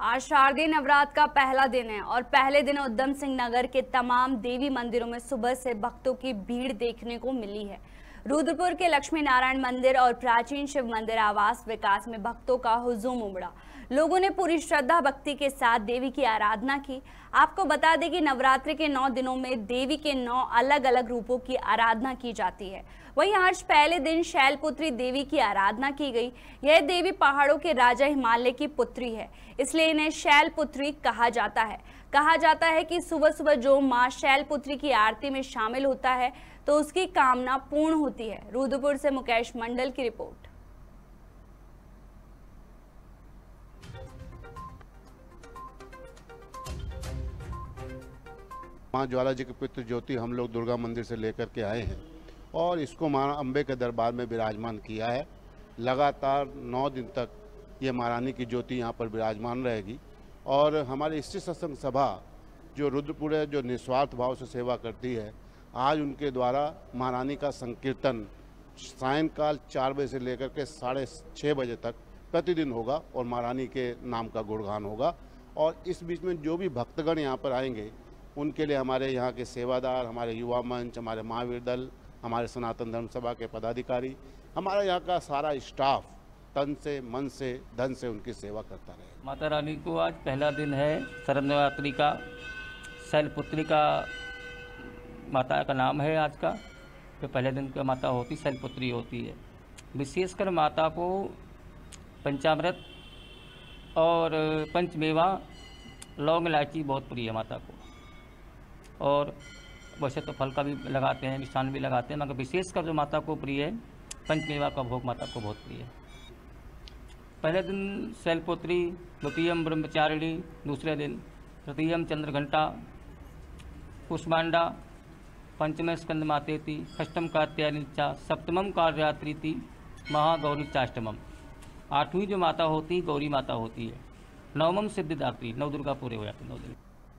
आज शारदीय नवरात्र का पहला दिन है और पहले दिन उधम सिंह नगर के तमाम देवी मंदिरों में सुबह से भक्तों की भीड़ देखने को मिली है। रुद्रपुर के लक्ष्मी नारायण मंदिर और प्राचीन शिव मंदिर आवास विकास में भक्तों का हुजूम उमड़ा। लोगों ने पूरी श्रद्धा भक्ति के साथ देवी की आराधना की। आपको बता दें कि नवरात्रि के नौ दिनों में देवी के नौ अलग अलग रूपों की आराधना की जाती है। वहीं आज पहले दिन शैलपुत्री देवी की आराधना की गई। यह देवी पहाड़ों के राजा हिमालय की पुत्री है। इसलिए इन्हें शैलपुत्री कहा जाता है। कहा जाता है कि सुबह सुबह जो माँ शैलपुत्री की आरती में शामिल होता है तो उसकी कामना पूर्ण होती है। रुद्रपुर से मुकेश मंडल की रिपोर्ट। माँ ज्वाला जी के पुत्र ज्योति हम लोग दुर्गा मंदिर से लेकर के आए हैं और इसको माँ अम्बे के दरबार में विराजमान किया है। लगातार नौ दिन तक ये महारानी की ज्योति यहाँ पर विराजमान रहेगी और हमारी स्त्री सत्संग सभा जो रुद्रपुर है, जो निस्वार्थ भाव से सेवा करती है आज उनके द्वारा महारानी का संकीर्तन सायंकाल चार बजे से लेकर के साढ़े छः बजे तक प्रतिदिन होगा और महारानी के नाम का गुणगान होगा। और इस बीच में जो भी भक्तगण यहाँ पर आएँगे, उनके लिए हमारे यहाँ के सेवादार, हमारे युवा मंच, हमारे महावीर दल, हमारे सनातन धर्म सभा के पदाधिकारी, हमारा यहाँ का सारा स्टाफ तन से, मन से, धन से उनकी सेवा करता रहे। माता रानी को आज पहला दिन है शरद नवरात्रि का। शैलपुत्री का माता का नाम है आज का तो पहले दिन का माता होती, शैलपुत्री होती है। विशेषकर माता को पंचामृत और पंचमेवा, लौंग इलायची बहुत प्रिय है माता को। और वैसे तो फल का भी लगाते हैं, मिष्ठान भी लगाते हैं, मगर विशेषकर जो माता को प्रिय है, पंचमेवा का भोग माता को बहुत प्रिय है। पहले दिन शैलपुत्री, द्वितीयम ब्रह्मचारिणी, दूसरे दिन तृतीयम चंद्रघंटा कुष्मांडा पंचम स्कंद माते थी, अष्टम कात्यायनिचा सप्तमम महागौरी चाष्टमम आठवीं जो माता होती, गौरी माता होती है। नवमम सिद्धिदात्री नवदुर्गा पूरे हो जाते नौ दिन